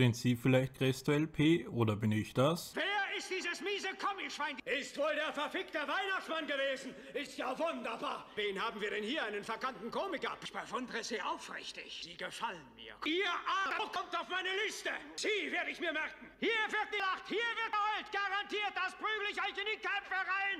Sind Sie vielleicht Christo LP oder bin ich das? Wer ist dieses miese Kommischwein? Ist wohl der verfickte Weihnachtsmann gewesen. Ist ja wunderbar. Wen haben wir denn hier? Einen verkannten Komiker? Ich bewundere Sie aufrichtig. Sie gefallen mir. Ihr Arsch kommt auf meine Liste. Sie werde ich mir merken. Hier wird gelacht, hier wird geheult. Garantiert, das prügel ich euch in die Köpfe rein.